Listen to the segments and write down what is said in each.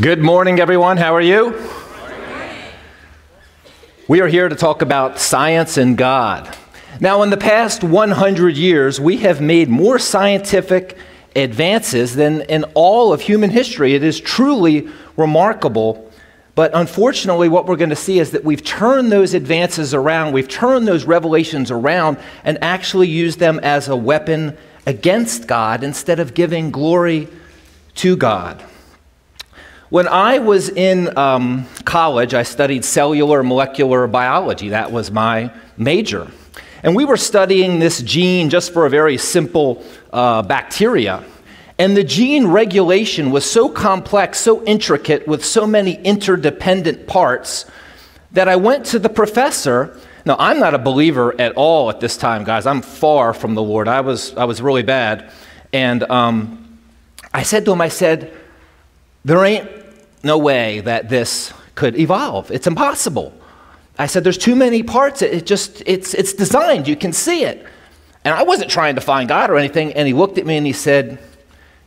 Good morning, everyone. How are you? We are here to talk about science and God. Now, in the past 100 years, we have made more scientific advances than in all of human history. It is truly remarkable. But unfortunately, what we're going to see is that we've turned those advances around, we've turned those revelations around, and actually used them as a weapon against God instead of giving glory to God. When I was in um, college, I studied cellular molecular biology. That was my major. And we were studying this gene just for a very simple uh, bacteria. And the gene regulation was so complex, so intricate, with so many interdependent parts, that I went to the professor. Now, I'm not a believer at all at this time, guys. I'm far from the Lord. I was, I was really bad. And um, I said to him, I said, there ain't no way that this could evolve. It's impossible. I said, there's too many parts. It just, it's, it's designed. You can see it. And I wasn't trying to find God or anything. And he looked at me and he said,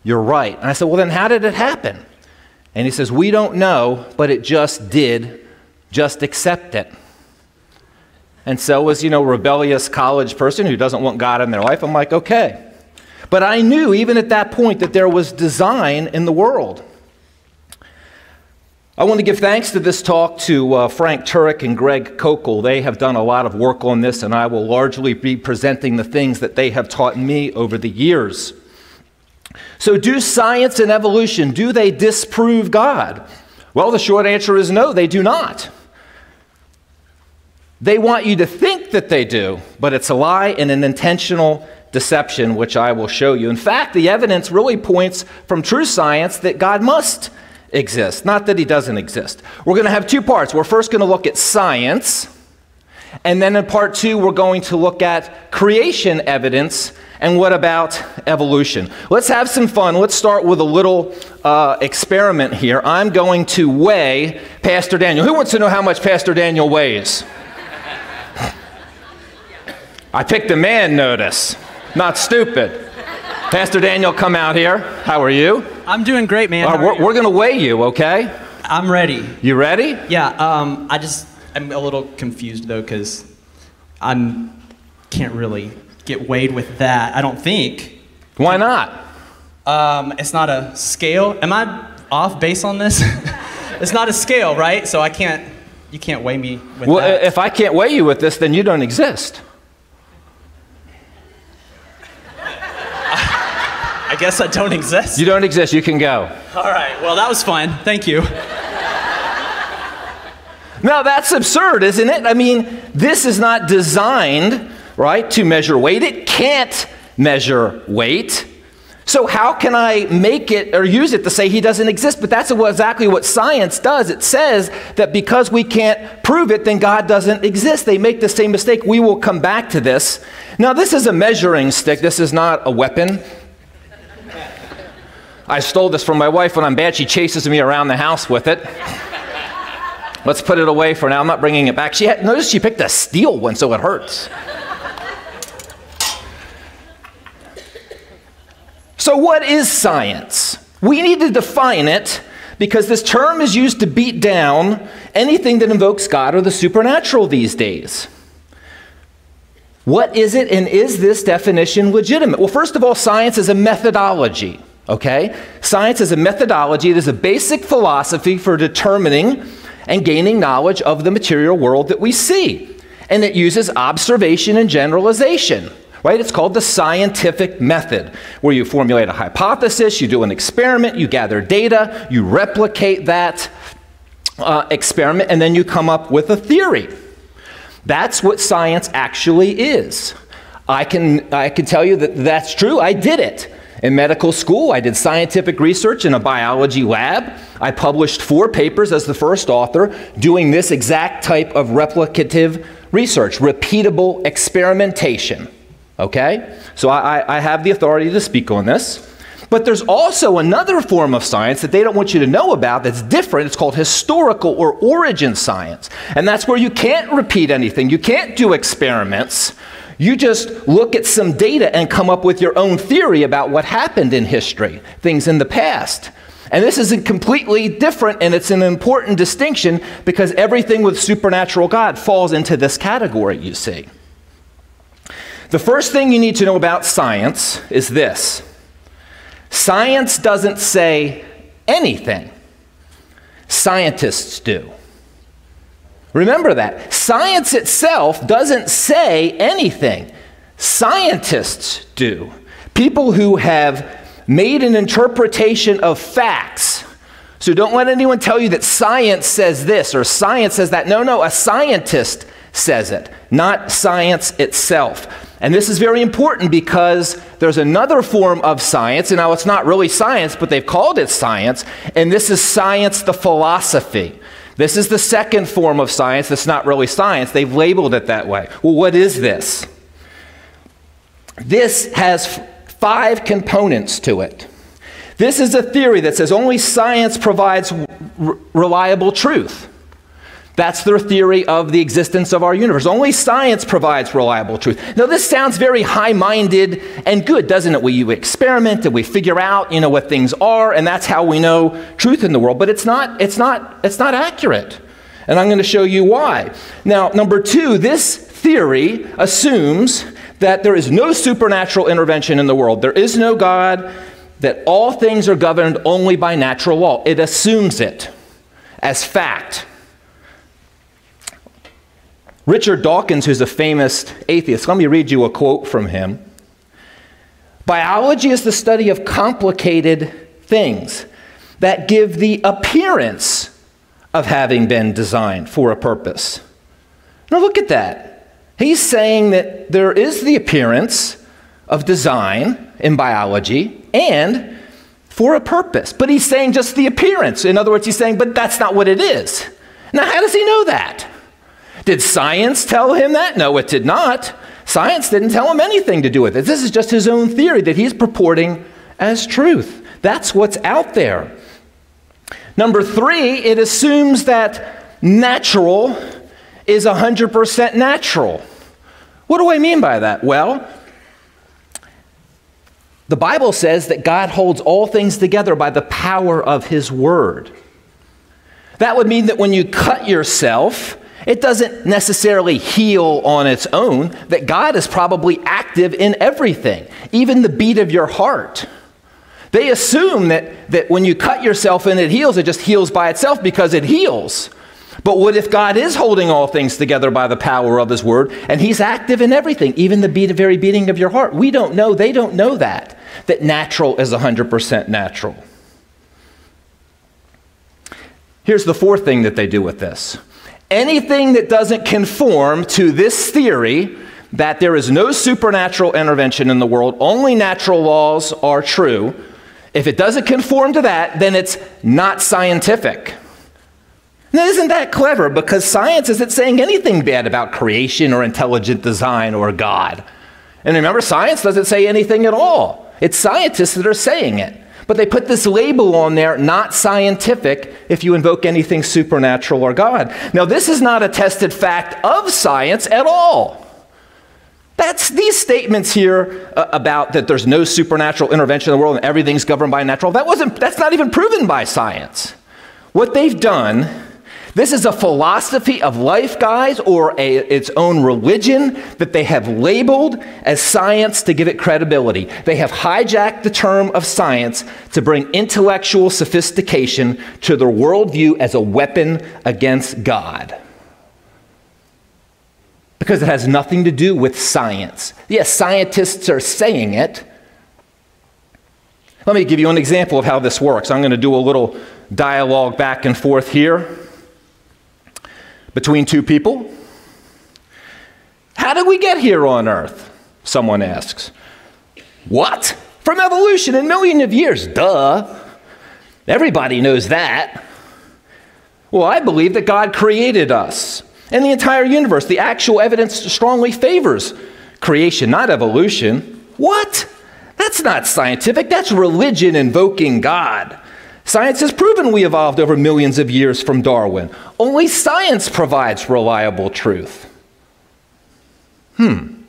You're right. And I said, Well, then how did it happen? And he says, We don't know, but it just did. Just accept it. And so, as you know, rebellious college person who doesn't want God in their life, I'm like, okay. But I knew even at that point that there was design in the world. I want to give thanks to this talk to uh, Frank Turek and Greg Koukl. They have done a lot of work on this, and I will largely be presenting the things that they have taught me over the years. So, do science and evolution, do they disprove God? Well, the short answer is no, they do not. They want you to think that they do, but it's a lie and an intentional deception, which I will show you. In fact, the evidence really points from true science that God must exists, not that he doesn't exist. We're going to have two parts. We're first going to look at science, and then in part two, we're going to look at creation evidence. And what about evolution? Let's have some fun. Let's start with a little uh, experiment here. I'm going to weigh Pastor Daniel. Who wants to know how much Pastor Daniel weighs? I picked a man, notice. Not stupid. Pastor Daniel, come out here. How are you? I'm doing great, man. Right, we're, we're going to weigh you, okay? I'm ready. You ready? Yeah. Um, I just I'm a little confused though because I'm can't really get weighed with that. I don't think. Why not? Um, it's not a scale. Am I off base on this? it's not a scale, right? So I can't. You can't weigh me with well, that. Well, if I can't weigh you with this, then you don't exist. I guess I don't exist. You don't exist. You can go. All right. Well, that was fun. Thank you. Now, that's absurd, isn't it? I mean, this is not designed, right, to measure weight. It can't measure weight. So, how can I make it or use it to say he doesn't exist? But that's exactly what science does. It says that because we can't prove it, then God doesn't exist. They make the same mistake. We will come back to this. Now, this is a measuring stick, this is not a weapon. I stole this from my wife when I'm bad. She chases me around the house with it. Let's put it away for now. I'm not bringing it back. She had, notice she picked a steel one, so it hurts. So, what is science? We need to define it because this term is used to beat down anything that invokes God or the supernatural these days. What is it, and is this definition legitimate? Well, first of all, science is a methodology. Okay? Science is a methodology, it is a basic philosophy for determining and gaining knowledge of the material world that we see. And it uses observation and generalization. Right? It's called the scientific method, where you formulate a hypothesis, you do an experiment, you gather data, you replicate that uh, experiment, and then you come up with a theory. That's what science actually is. I can, I can tell you that that's true. I did it. In medical school, I did scientific research in a biology lab. I published four papers as the first author doing this exact type of replicative research, repeatable experimentation. Okay? So I, I have the authority to speak on this. But there's also another form of science that they don't want you to know about that's different. It's called historical or origin science. And that's where you can't repeat anything, you can't do experiments. You just look at some data and come up with your own theory about what happened in history, things in the past. And this is completely different, and it's an important distinction because everything with supernatural God falls into this category, you see. The first thing you need to know about science is this science doesn't say anything, scientists do. Remember that. Science itself doesn't say anything, scientists do. People who have made an interpretation of facts. So don't let anyone tell you that science says this or science says that. No, no, a scientist says it, not science itself. And this is very important because there's another form of science, and now it's not really science, but they've called it science, and this is science the philosophy. This is the second form of science that's not really science. They've labeled it that way. Well, what is this? This has five components to it. This is a theory that says only science provides reliable truth. That's their theory of the existence of our universe. Only science provides reliable truth. Now, this sounds very high minded and good, doesn't it? We experiment and we figure out, you know, what things are, and that's how we know truth in the world. But it's not, it's not, it's not accurate. And I'm going to show you why. Now, number two, this theory assumes that there is no supernatural intervention in the world. There is no God, that all things are governed only by natural law. It assumes it as fact. Richard Dawkins, who's a famous atheist, let me read you a quote from him. Biology is the study of complicated things that give the appearance of having been designed for a purpose. Now, look at that. He's saying that there is the appearance of design in biology and for a purpose. But he's saying just the appearance. In other words, he's saying, but that's not what it is. Now, how does he know that? Did science tell him that? No, it did not. Science didn't tell him anything to do with it. This is just his own theory that he's purporting as truth. That's what's out there. Number three, it assumes that natural is 100% natural. What do I mean by that? Well, the Bible says that God holds all things together by the power of His Word. That would mean that when you cut yourself, it doesn't necessarily heal on its own, that God is probably active in everything, even the beat of your heart. They assume that, that when you cut yourself and it heals, it just heals by itself because it heals. But what if God is holding all things together by the power of His Word and He's active in everything, even the beat, very beating of your heart? We don't know. They don't know that, that natural is 100% natural. Here's the fourth thing that they do with this anything that doesn't conform to this theory that there is no supernatural intervention in the world, only natural laws are true. If it doesn't conform to that, then it's not scientific. Now, isn't that clever? Because science isn't saying anything bad about creation or intelligent design or God. And remember, science doesn't say anything at all. It's scientists that are saying it. But they put this label on there, not scientific, if you invoke anything supernatural or God. Now, this is not a tested fact of science at all. That's these statements here uh, about that there's no supernatural intervention in the world and everything's governed by natural. That wasn't that's not even proven by science. What they've done this is a philosophy of life, guys, or a, its own religion that they have labeled as science to give it credibility. They have hijacked the term of science to bring intellectual sophistication to their worldview as a weapon against God. Because it has nothing to do with science. Yes, scientists are saying it. Let me give you an example of how this works. I'm going to do a little dialogue back and forth here between two people? How did we get here on earth? Someone asks. What? From evolution in millions of years. Duh. Everybody knows that. Well, I believe that God created us and the entire universe. The actual evidence strongly favors creation, not evolution. What? That's not scientific. That's religion invoking God. Science has proven we evolved over millions of years from Darwin. Only science provides reliable truth. Hmm.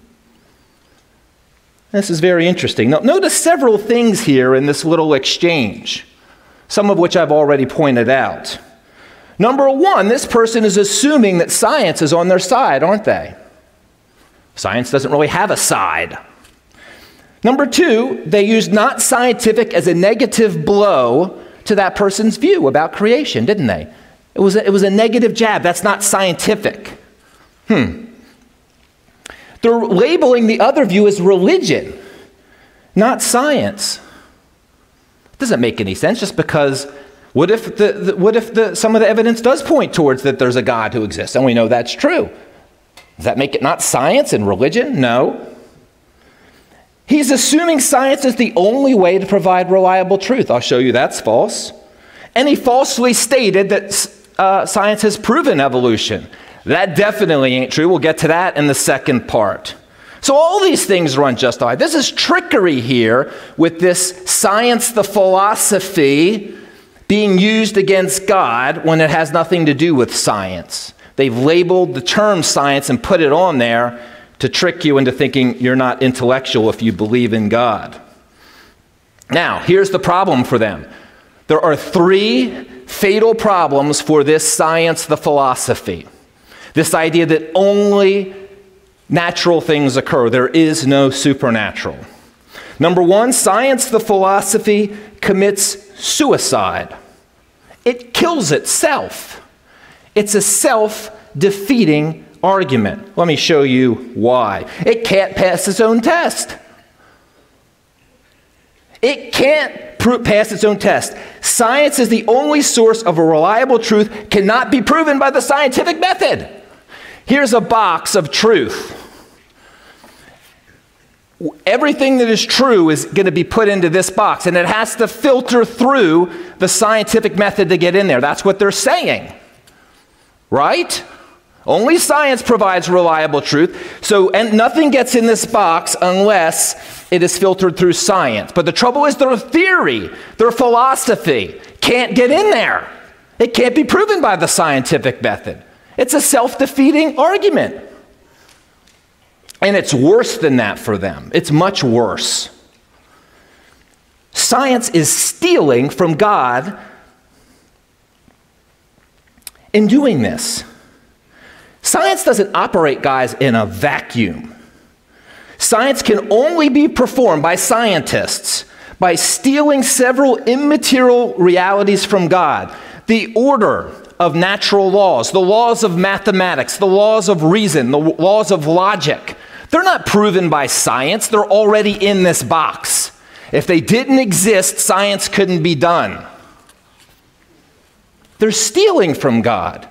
This is very interesting. Now, notice several things here in this little exchange. some of which I've already pointed out. Number one, this person is assuming that science is on their side, aren't they? Science doesn't really have a side. Number two, they use not scientific as a negative blow to that person's view about creation, didn't they? It was a, it was a negative jab. That's not scientific. Hmm. They're labeling the other view as religion, not science. It Doesn't make any sense just because what if, the, the, what if the, some of the evidence does point towards that there's a God who exists and we know that's true? Does that make it not science and religion? No. He's assuming science is the only way to provide reliable truth. I'll show you that's false. And he falsely stated that uh, science has proven evolution. That definitely ain't true. We'll get to that in the second part. So, all these things are unjustified. This is trickery here with this science, the philosophy, being used against God when it has nothing to do with science. They've labeled the term science and put it on there to trick you into thinking you're not intellectual if you believe in God. Now, here's the problem for them there are three fatal problems for this science, the philosophy. This idea that only natural things occur, there is no supernatural. Number one, science, the philosophy, commits suicide. It kills itself. It's a self defeating argument. Let me show you why. It can't pass its own test. It can't pass its own test. Science is the only source of a reliable truth, cannot be proven by the scientific method. Here's a box of truth. Everything that is true is going to be put into this box, and it has to filter through the scientific method to get in there. That's what they're saying. Right? Only science provides reliable truth. So, and nothing gets in this box unless it is filtered through science. But the trouble is their theory, their philosophy can't get in there. It can't be proven by the scientific method. It's a self defeating argument. And it's worse than that for them. It's much worse. Science is stealing from God in doing this. Science doesn't operate, guys, in a vacuum. Science can only be performed by scientists by stealing several immaterial realities from God. The order of natural laws, the laws of mathematics, the laws of reason, the laws of logic. They're not proven by science, they're already in this box. If they didn't exist, science couldn't be done. They're stealing from God.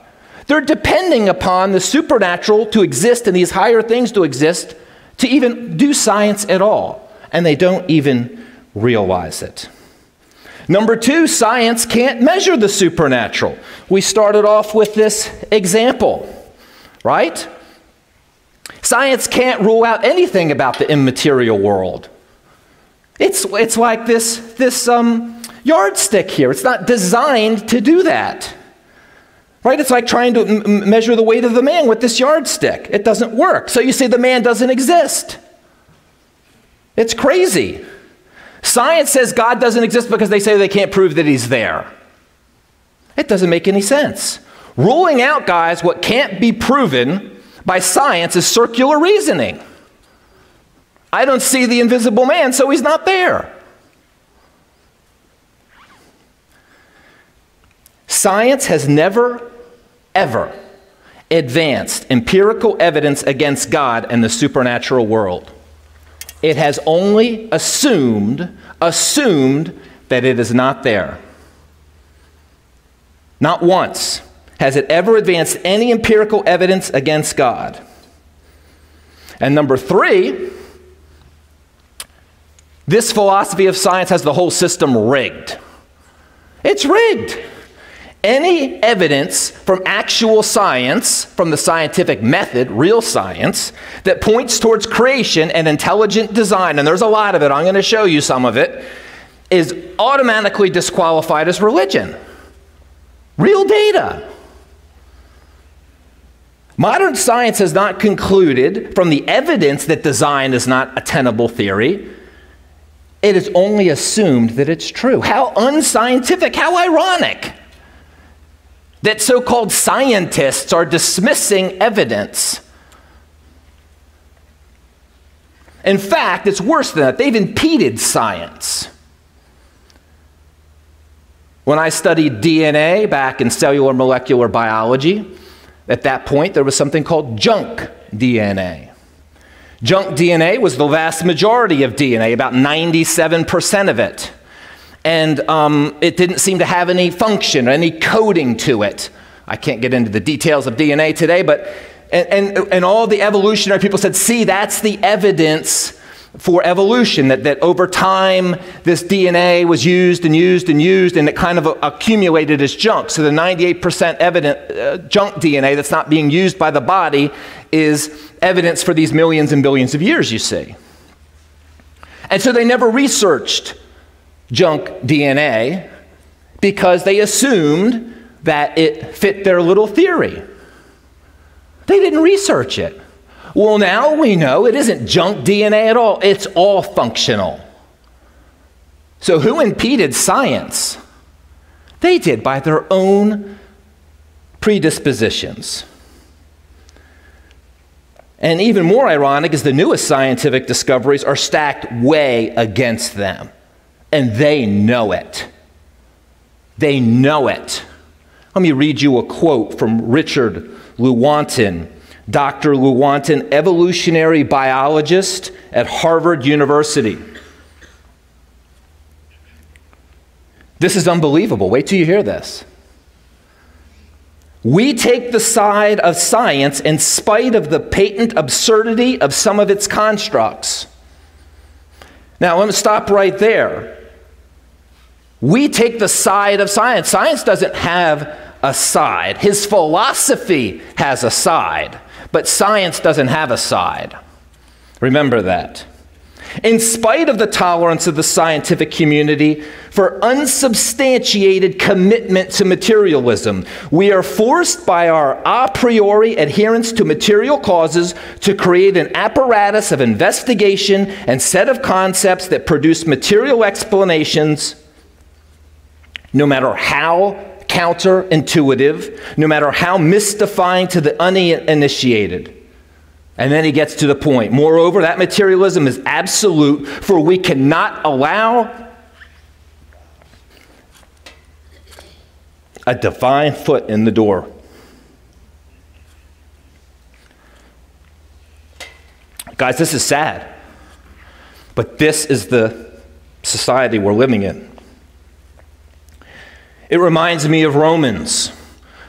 They're depending upon the supernatural to exist and these higher things to exist to even do science at all. And they don't even realize it. Number two, science can't measure the supernatural. We started off with this example, right? Science can't rule out anything about the immaterial world. It's, it's like this, this um, yardstick here. It's not designed to do that. Right? It's like trying to m- measure the weight of the man with this yardstick. It doesn't work. So you say the man doesn't exist. It's crazy. Science says God doesn't exist because they say they can't prove that he's there. It doesn't make any sense. Ruling out, guys, what can't be proven by science is circular reasoning. I don't see the invisible man, so he's not there. Science has never ever advanced empirical evidence against God and the supernatural world. It has only assumed, assumed that it is not there. Not once has it ever advanced any empirical evidence against God. And number three, this philosophy of science has the whole system rigged. It's rigged any evidence from actual science, from the scientific method, real science, that points towards creation and intelligent design, and there's a lot of it, I'm going to show you some of it, is automatically disqualified as religion. Real data. Modern science has not concluded from the evidence that design is not a tenable theory it is only assumed that it's true. How unscientific, how ironic that so called scientists are dismissing evidence. In fact, it's worse than that. They've impeded science. When I studied DNA back in cellular molecular biology, at that point there was something called junk DNA. Junk DNA was the vast majority of DNA, about 97% of it. And um, it didn't seem to have any function or any coding to it. I can't get into the details of DNA today, but and, and, and all the evolutionary people said, see, that's the evidence for evolution, that, that over time this DNA was used and used and used and it kind of accumulated as junk. So the 98% evident, uh, junk DNA that's not being used by the body is evidence for these millions and billions of years, you see. And so they never researched junk DNA because they assumed that it fit their little theory. They didn't research it. Well, now we know it isn't junk DNA at all, it's all functional. So, who impeded science? They did by their own predispositions. And even more ironic is the newest scientific discoveries are stacked way against them. And they know it. They know it. Let me read you a quote from Richard Lewontin Dr. Lewontin, evolutionary biologist at Harvard University. This is unbelievable. Wait till you hear this. We take the side of science in spite of the patent absurdity of some of its constructs. Now, let me stop right there. We take the side of science. Science doesn't have a side, his philosophy has a side. But science doesn't have a side. Remember that. In spite of the tolerance of the scientific community for unsubstantiated commitment to materialism, we are forced by our a priori adherence to material causes to create an apparatus of investigation and set of concepts that produce material explanations, no matter how counterintuitive, no matter how mystifying to the uninitiated. And then he gets to the point. Moreover, that materialism is absolute, for we cannot allow a divine foot in the door. Guys, this is sad. But this is the society we're living in. It reminds me of Romans.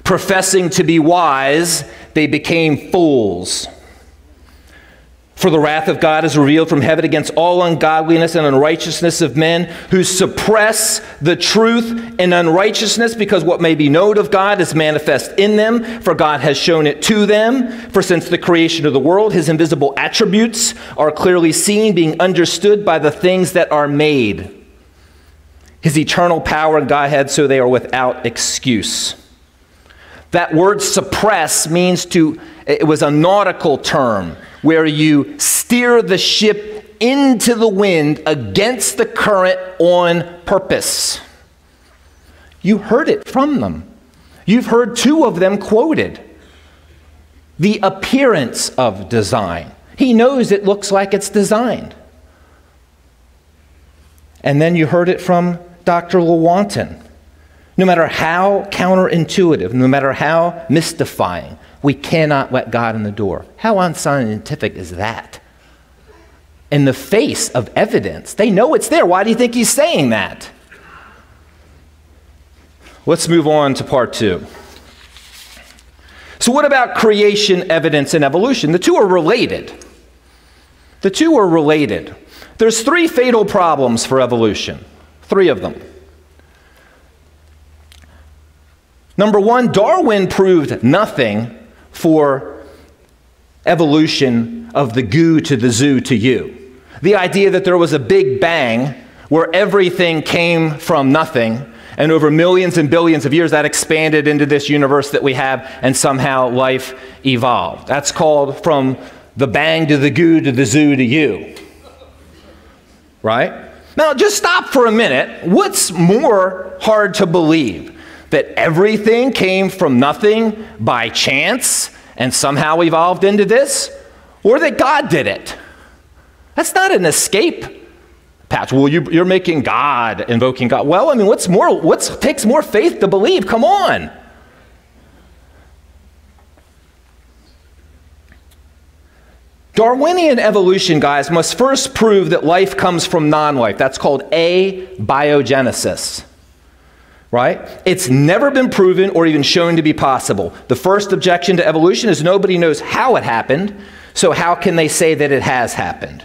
Professing to be wise, they became fools. For the wrath of God is revealed from heaven against all ungodliness and unrighteousness of men who suppress the truth in unrighteousness, because what may be known of God is manifest in them, for God has shown it to them. For since the creation of the world, his invisible attributes are clearly seen, being understood by the things that are made his eternal power and Godhead, so they are without excuse. That word suppress means to, it was a nautical term where you steer the ship into the wind against the current on purpose. You heard it from them. You've heard two of them quoted. The appearance of design. He knows it looks like it's designed. And then you heard it from Dr. Lewontin. No matter how counterintuitive, no matter how mystifying, we cannot let God in the door. How unscientific is that? In the face of evidence, they know it's there. Why do you think he's saying that? Let's move on to part two. So, what about creation, evidence, and evolution? The two are related. The two are related. There's three fatal problems for evolution. Three of them. Number one, Darwin proved nothing for evolution of the goo to the zoo to you. The idea that there was a big bang where everything came from nothing, and over millions and billions of years that expanded into this universe that we have, and somehow life evolved. That's called from the bang to the goo to the zoo to you. Right? Now, just stop for a minute. What's more hard to believe? That everything came from nothing by chance and somehow evolved into this? Or that God did it? That's not an escape patch. Well, you, are making God, invoking God. Well, I mean, what's more, what takes more faith to believe? Come on. Darwinian evolution, guys, must first prove that life comes from non life. That's called abiogenesis. Right? It's never been proven or even shown to be possible. The first objection to evolution is nobody knows how it happened, so how can they say that it has happened?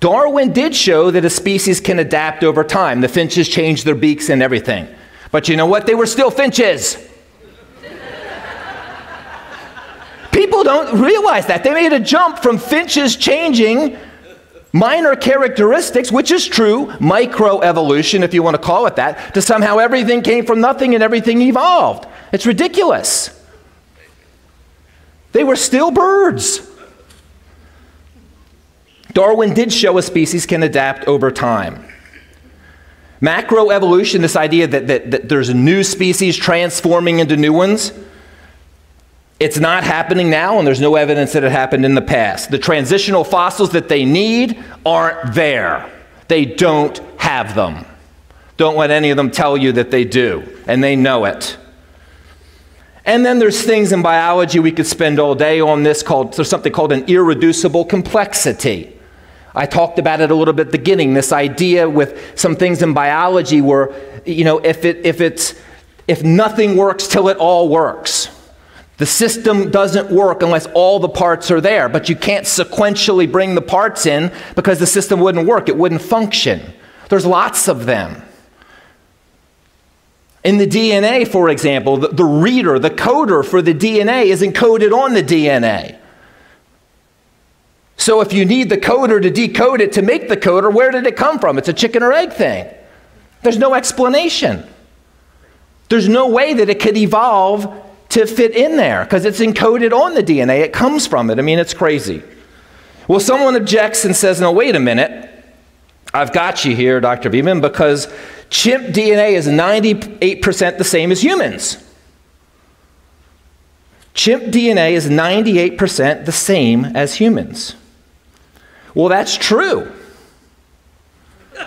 Darwin did show that a species can adapt over time. The finches changed their beaks and everything. But you know what? They were still finches. People don't realize that. They made a jump from finches changing minor characteristics, which is true, microevolution, if you want to call it that, to somehow everything came from nothing and everything evolved. It's ridiculous. They were still birds. Darwin did show a species can adapt over time. Macroevolution, this idea that, that, that there's a new species transforming into new ones, it's not happening now, and there's no evidence that it happened in the past. The transitional fossils that they need aren't there. They don't have them. Don't let any of them tell you that they do, and they know it. And then there's things in biology we could spend all day on this called there's something called an irreducible complexity. I talked about it a little bit at the beginning, this idea with some things in biology where, you know, if it if it's if nothing works till it all works. The system doesn't work unless all the parts are there, but you can't sequentially bring the parts in because the system wouldn't work, it wouldn't function. There's lots of them. In the DNA, for example, the, the reader, the coder for the DNA is encoded on the DNA. So if you need the coder to decode it to make the coder, where did it come from? It's a chicken or egg thing. There's no explanation. There's no way that it could evolve to fit in there because it's encoded on the DNA. It comes from it. I mean, it's crazy. Well, someone objects and says, no, wait a minute. I've got you here, Dr. Viehman, because chimp DNA is 98% the same as humans. Chimp DNA is 98% the same as humans. Well, that's true.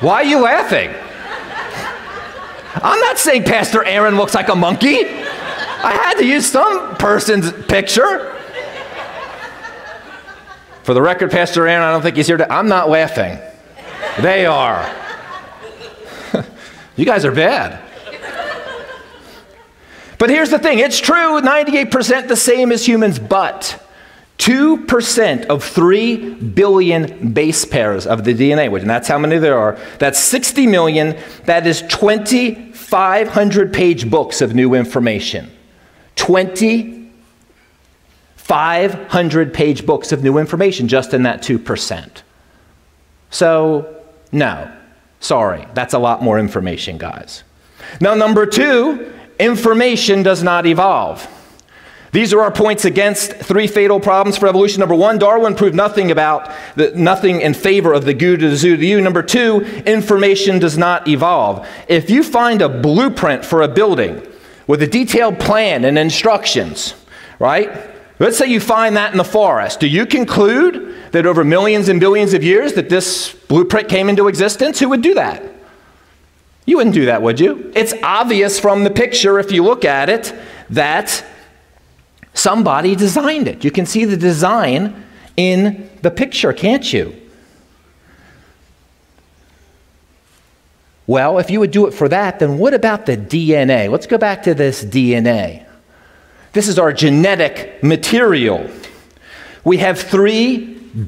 Why are you laughing? I'm not saying Pastor Aaron looks like a monkey. I had to use some person's picture. For the record, Pastor Aaron, I don't think he's here to. I'm not laughing. They are. you guys are bad. But here's the thing it's true, 98% the same as humans, but 2% of 3 billion base pairs of the DNA, which, and that's how many there are. That's 60 million. That is 2,500 page books of new information. 2,500 page books of new information just in that 2%. So, no, sorry, that's a lot more information, guys. Now, number two, information does not evolve. These are our points against three fatal problems for evolution. Number one, Darwin proved nothing about the, nothing in favor of the goo to the zoo to you. Number two, information does not evolve. If you find a blueprint for a building with a detailed plan and instructions, right? Let's say you find that in the forest. Do you conclude that over millions and billions of years that this blueprint came into existence? Who would do that? You wouldn't do that, would you? It's obvious from the picture if you look at it that Somebody designed it. You can see the design in the picture, can't you? Well, if you would do it for that, then what about the DNA? Let's go back to this DNA. This is our genetic material. We have 3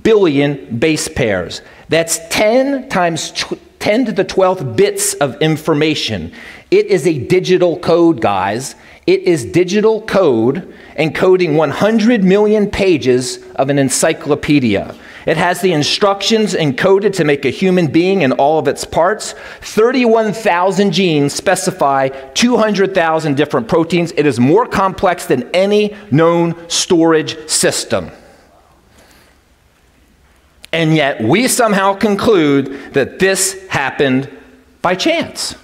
billion base pairs. That's 10 times 10 to the 12th bits of information. It is a digital code, guys. It is digital code encoding 100 million pages of an encyclopedia. It has the instructions encoded to make a human being in all of its parts. 31,000 genes specify 200,000 different proteins. It is more complex than any known storage system. And yet we somehow conclude that this happened by chance.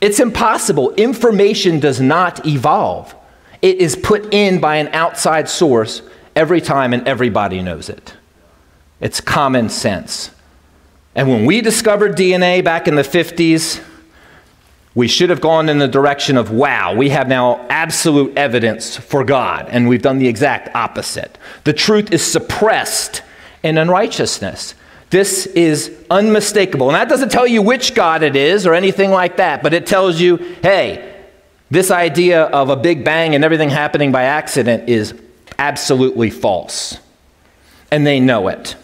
It's impossible. Information does not evolve. It is put in by an outside source every time, and everybody knows it. It's common sense. And when we discovered DNA back in the 50s, we should have gone in the direction of, wow, we have now absolute evidence for God, and we've done the exact opposite. The truth is suppressed in unrighteousness. This is unmistakable. And that doesn't tell you which God it is or anything like that, but it tells you, hey, this idea of a big bang and everything happening by accident is absolutely false. And they know it.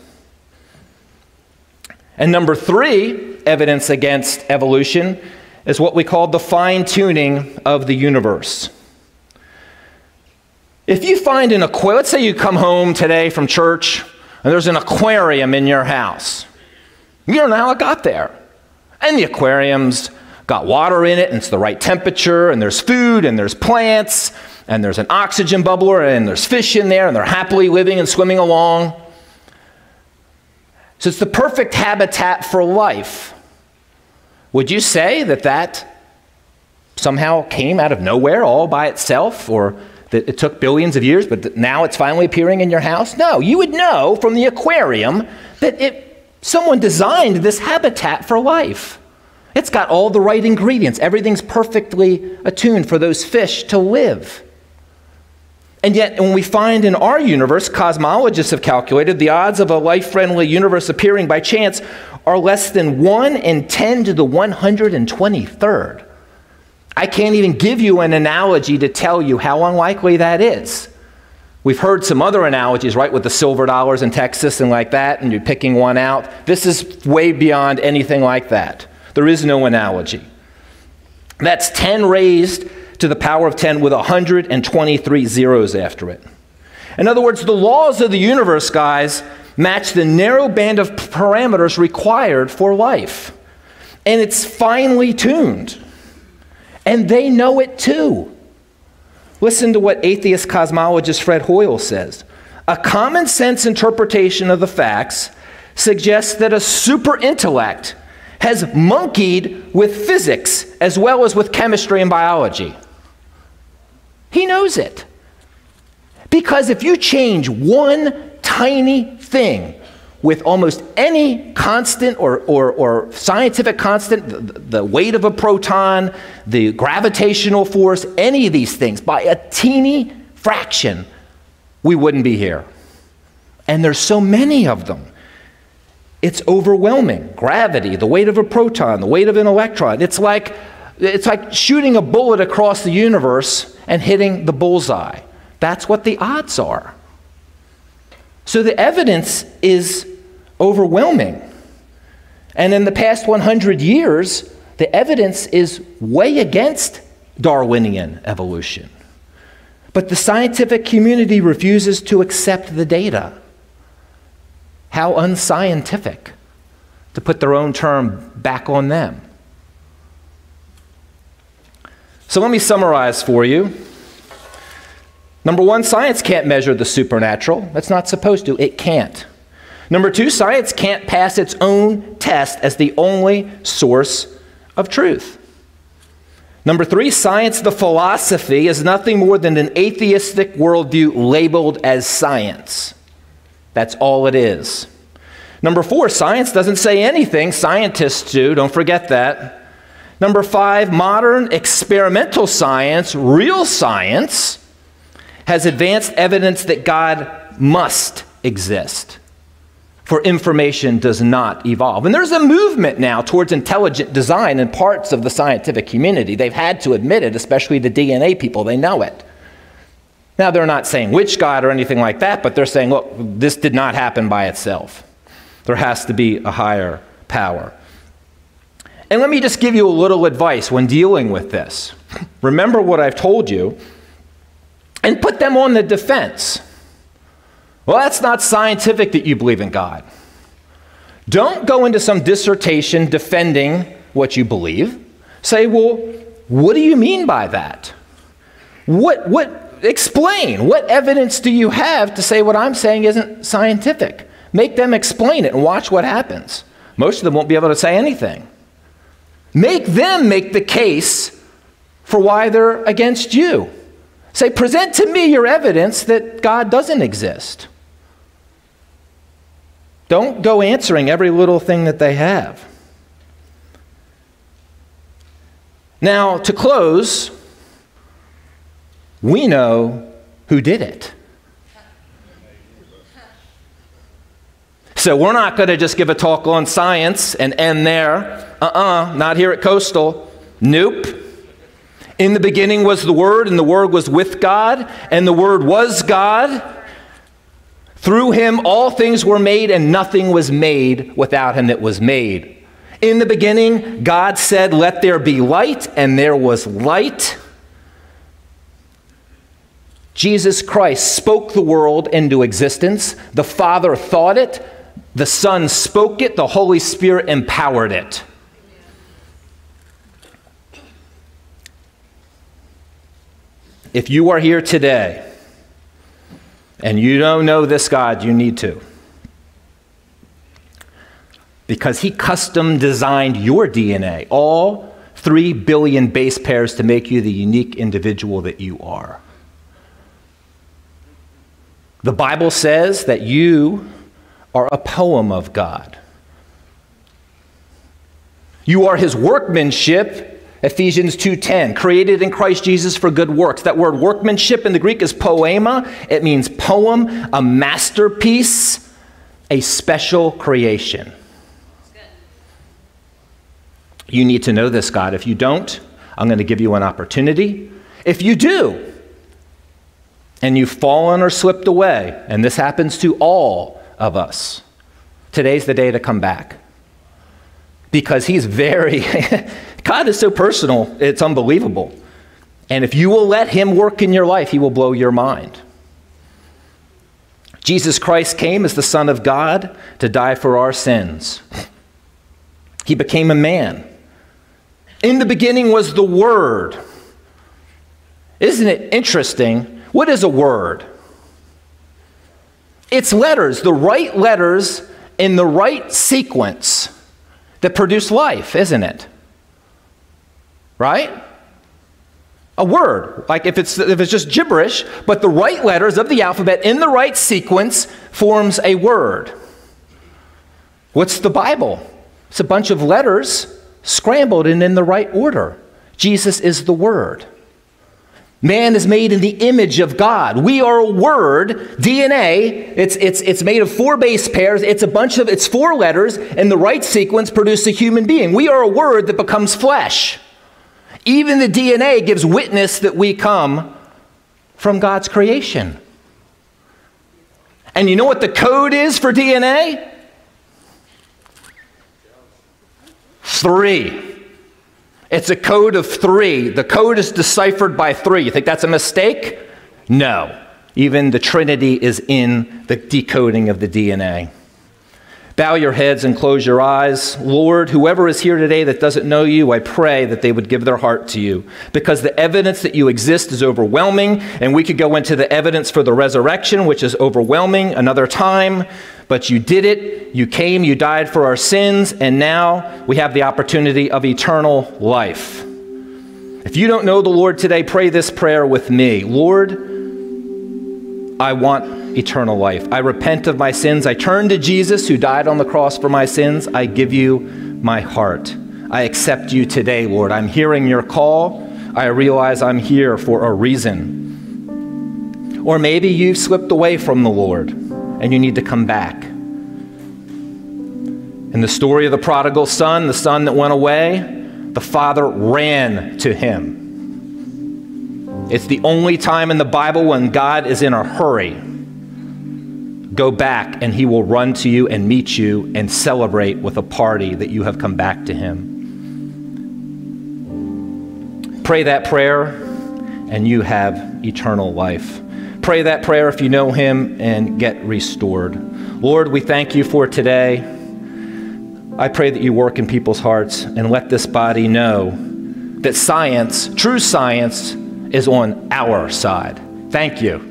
And number three, evidence against evolution, is what we call the fine tuning of the universe. If you find an aquarium, let's say you come home today from church and there's an aquarium in your house. You don't know how it got there. And the aquarium's got water in it and it's the right temperature and there's food and there's plants and there's an oxygen bubbler and there's fish in there and they're happily living and swimming along. So it's the perfect habitat for life. Would you say that that somehow came out of nowhere all by itself or that it took billions of years but now it's finally appearing in your house? No, you would know from the aquarium that it, someone designed this habitat for life. It's got all the right ingredients. Everything's perfectly attuned for those fish to live. And yet, when we find in our universe, cosmologists have calculated the odds of a life friendly universe appearing by chance are less than 1 in 10 to the 123rd. I can't even give you an analogy to tell you how unlikely that is. We've heard some other analogies, right, with the silver dollars in Texas and like that, and you're picking one out. This is way beyond anything like that. There is no analogy. That's 10 raised to the power of 10 with 123 zeros after it. In other words, the laws of the universe, guys, match the narrow band of parameters required for life. And it's finely tuned. And they know it too. Listen to what atheist cosmologist Fred Hoyle says. A common sense interpretation of the facts suggests that a super intellect has monkeyed with physics as well as with chemistry and biology. He knows it. Because if you change one tiny thing with almost any constant or, or, or scientific constant, the, the weight of a proton, the gravitational force, any of these things, by a teeny fraction, we wouldn't be here. And there's so many of them. It's overwhelming. Gravity, the weight of a proton, the weight of an electron. It's like, it's like shooting a bullet across the universe and hitting the bullseye. That's what the odds are. So the evidence is overwhelming. And in the past 100 years, the evidence is way against Darwinian evolution. But the scientific community refuses to accept the data. How unscientific to put their own term back on them. So let me summarize for you. Number one, science can't measure the supernatural. That's not supposed to. It can't. Number two, science can't pass its own test as the only source of truth. Number three, science, the philosophy, is nothing more than an atheistic worldview labeled as science. That's all it is. Number four, science doesn't say anything, scientists do, don't forget that. Number five, modern experimental science, real science, has advanced evidence that God must exist, for information does not evolve. And there's a movement now towards intelligent design in parts of the scientific community. They've had to admit it, especially the DNA people, they know it. Now, they're not saying which God or anything like that, but they're saying, look, this did not happen by itself. There has to be a higher power. And let me just give you a little advice when dealing with this. Remember what I've told you and put them on the defense. Well, that's not scientific that you believe in God. Don't go into some dissertation defending what you believe. Say, well, what do you mean by that? What, what, explain. What evidence do you have to say what I'm saying isn't scientific? Make them explain it and watch what happens. Most of them won't be able to say anything. Make them make the case for why they're against you. Say, present to me your evidence that God doesn't exist. Don't go answering every little thing that they have. Now, to close, we know who did it. So we're not going to just give a talk on science and end there. Uh uh-uh, uh, not here at Coastal. Nope. In the beginning was the Word, and the Word was with God, and the Word was God. Through him all things were made, and nothing was made without him that was made. In the beginning, God said, Let there be light, and there was light. Jesus Christ spoke the world into existence. The Father thought it, the Son spoke it, the Holy Spirit empowered it. If you are here today and you don't know this God, you need to. Because He custom designed your DNA, all three billion base pairs, to make you the unique individual that you are. The Bible says that you are a poem of God. You are his workmanship Ephesians 2:10, created in Christ Jesus for good works. That word workmanship in the Greek is poema. It means poem, a masterpiece, a special creation. You need to know this, God. If you don't, I'm going to give you an opportunity. If you do, and you've fallen or slipped away, and this happens to all of us, today's the day to come back. Because he's very, God is so personal, it's unbelievable. And if you will let Him work in your life, He will blow your mind. Jesus Christ came as the Son of God to die for our sins. He became a man. In the beginning was the Word. Isn't it interesting? What is a word? It's letters, the right letters in the right sequence that produce life, isn't it? Right? A word, like if it's, if it's just gibberish, but the right letters of the alphabet in the right sequence forms a word. What's the Bible? It's a bunch of letters scrambled and in the right order. Jesus is the Word. Man is made in the image of God. We are a word, DNA. It's, it's, it's made of four base pairs. It's a bunch of, it's four letters, and the right sequence produce a human being. We are a word that becomes flesh. Even the DNA gives witness that we come from God's creation. And you know what the code is for DNA? Three. It's a code of three. The code is deciphered by three. You think that's a mistake? No. Even the Trinity is in the decoding of the DNA. Bow your heads and close your eyes. Lord, whoever is here today that doesn't know you, I pray that they would give their heart to you because the evidence that you exist is overwhelming, and we could go into the evidence for the resurrection, which is overwhelming another time. But you did it. You came, you died for our sins, and now we have the opportunity of eternal life. If you don't know the Lord today, pray this prayer with me Lord, I want eternal life. I repent of my sins. I turn to Jesus who died on the cross for my sins. I give you my heart. I accept you today, Lord. I'm hearing your call. I realize I'm here for a reason. Or maybe you've slipped away from the Lord and you need to come back. In the story of the prodigal son, the son that went away, the father ran to him. It's the only time in the Bible when God is in a hurry. Go back, and he will run to you and meet you and celebrate with a party that you have come back to him. Pray that prayer, and you have eternal life. Pray that prayer if you know him and get restored. Lord, we thank you for today. I pray that you work in people's hearts and let this body know that science, true science, is on our side. Thank you.